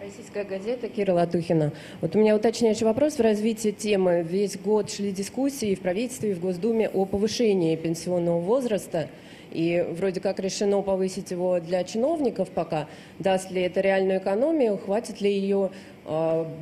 Российская газета Кира Латухина. Вот у меня уточняющий вопрос в развитии темы. Весь год шли дискуссии в правительстве, и в Госдуме о повышении пенсионного возраста. И вроде как решено повысить его для чиновников пока. Даст ли это реальную экономию, хватит ли ее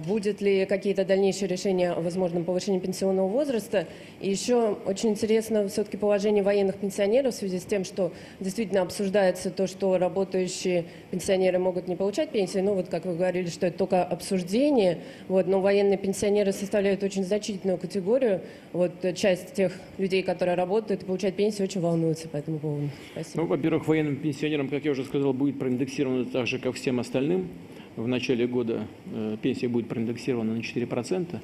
будет ли какие-то дальнейшие решения о возможном повышении пенсионного возраста? И еще очень интересно все-таки положение военных пенсионеров в связи с тем, что действительно обсуждается то, что работающие пенсионеры могут не получать пенсии. Ну вот, как вы говорили, что это только обсуждение. Вот, но военные пенсионеры составляют очень значительную категорию. Вот часть тех людей, которые работают и получают пенсию, очень волнуются по этому поводу. Спасибо. Ну, во-первых, военным пенсионерам, как я уже сказал, будет проиндексировано так же, как всем остальным в начале года э, пенсия будет проиндексирована на 4%.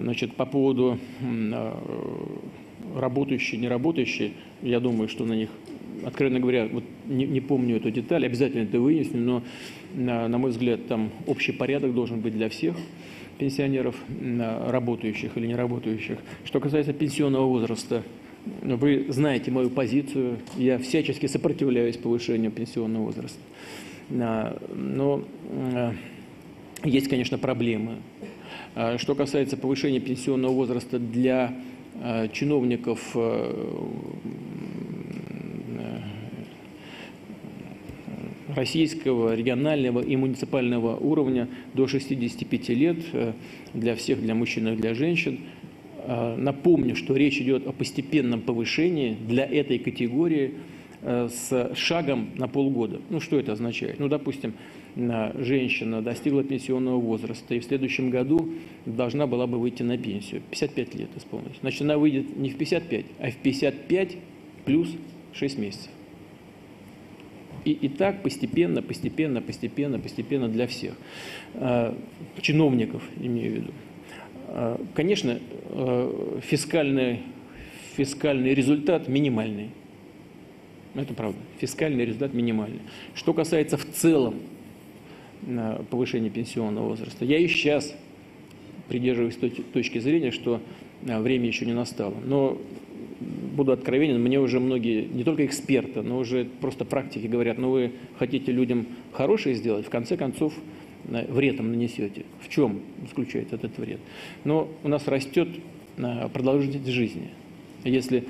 Значит, по поводу э, работающие, не работающие, я думаю, что на них, откровенно говоря, вот не, не помню эту деталь, обязательно это выясню, но, на, на мой взгляд, там общий порядок должен быть для всех пенсионеров, работающих или не работающих. Что касается пенсионного возраста, вы знаете мою позицию, я всячески сопротивляюсь повышению пенсионного возраста. Но э, есть, конечно, проблемы. А что касается повышения пенсионного возраста для э, чиновников э, российского, регионального и муниципального уровня до 65 лет для всех, для мужчин и для женщин. Напомню, что речь идет о постепенном повышении для этой категории – Э, с шагом на полгода. Ну, что это означает? Ну, допустим, женщина достигла пенсионного возраста и в следующем году должна была бы выйти на пенсию. 55 лет исполнилось. Значит, она выйдет не в 55, а в 55 плюс 6 месяцев. И, и так постепенно, постепенно, постепенно, постепенно для всех. Э, чиновников, имею в виду. Э, конечно, фискальный, фискальный результат минимальный. Это правда. Фискальный результат минимальный. Что касается в целом э, повышения пенсионного возраста, я и сейчас придерживаюсь точки зрения, что э, время еще не настало. Но буду откровенен, мне уже многие, не только эксперты, но уже просто практики говорят, ну вы хотите людям хорошее сделать, в конце концов э, вред им нанесете. В чем заключается этот вред? Но у нас растет продолжительность жизни. Если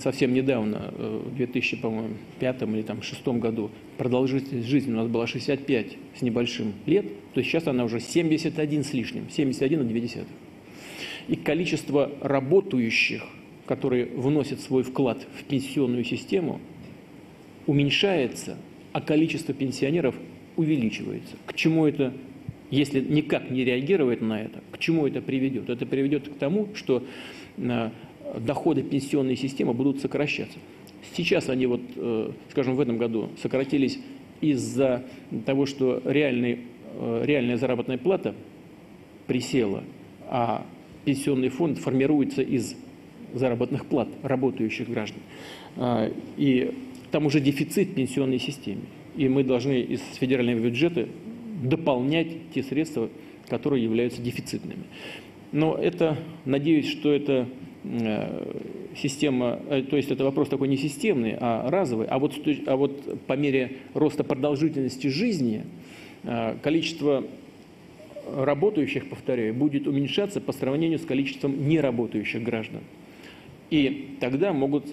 совсем недавно, э, в 2005 или там, 2006 году, продолжительность жизни у нас была 65 с небольшим лет, то сейчас она уже 71 с лишним, 71,2. И количество работающих, которые вносят свой вклад в пенсионную систему, уменьшается, а количество пенсионеров увеличивается. К чему это, если никак не реагировать на это, к чему это приведет? Это приведет к тому, что э, доходы пенсионной системы будут сокращаться. Сейчас они, вот, э, скажем, в этом году сократились из-за того, что реальный, э, реальная заработная плата присела, а пенсионный фонд формируется из заработных плат работающих граждан. А, и там уже дефицит пенсионной системы. И мы должны из федерального бюджета дополнять те средства, которые являются дефицитными. Но это, надеюсь, что это система, э, то есть это вопрос такой не системный, а разовый, а вот, а вот по мере роста продолжительности жизни э, количество работающих, повторяю, будет уменьшаться по сравнению с количеством неработающих граждан. И тогда могут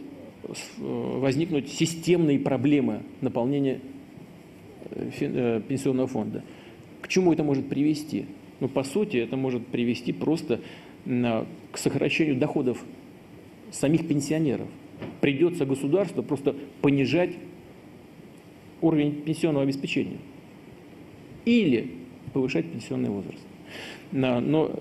возникнуть системные проблемы наполнения пенсионного фонда. К чему это может привести? Ну, по сути, это может привести просто к сокращению доходов самих пенсионеров. Придется государству просто понижать уровень пенсионного обеспечения или повышать пенсионный возраст. Но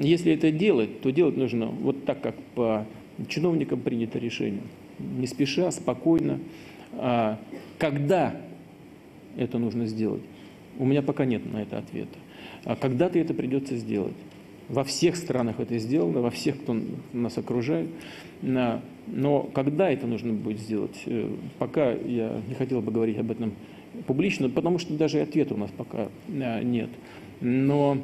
если это делать, то делать нужно вот так, как по чиновникам принято решение. Не спеша, спокойно. А когда это нужно сделать? У меня пока нет на это ответа. А когда-то это придется сделать. Во всех странах это сделано, во всех, кто нас окружает. Но когда это нужно будет сделать, э, пока я не хотел бы говорить об этом публично, потому что даже ответа у нас пока э, нет. Но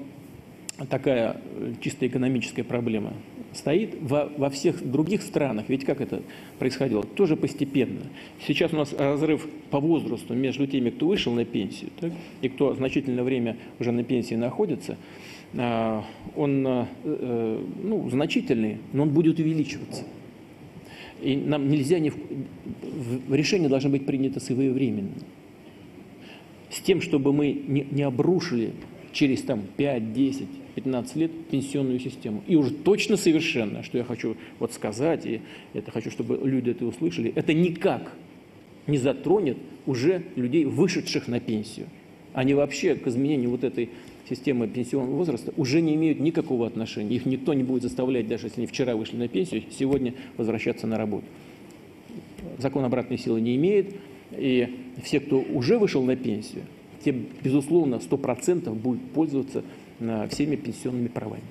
такая э, чисто экономическая проблема стоит во, во всех других странах. Ведь как это происходило? Тоже постепенно. Сейчас у нас разрыв по возрасту между теми, кто вышел на пенсию, так, и кто значительное время уже на пенсии находится, а, он а, э, ну, значительный, но он будет увеличиваться. И нам нельзя не... Решение должно быть принято своевременно. С тем, чтобы мы не, не обрушили через там, 5, 10, 15 лет пенсионную систему. И уже точно совершенно, что я хочу вот сказать, и это хочу, чтобы люди это услышали, это никак не затронет уже людей, вышедших на пенсию. Они вообще к изменению вот этой системы пенсионного возраста уже не имеют никакого отношения. Их никто не будет заставлять, даже если они вчера вышли на пенсию, сегодня возвращаться на работу. Закон обратной силы не имеет, и все, кто уже вышел на пенсию, те, безусловно, 100% будут пользоваться всеми пенсионными правами.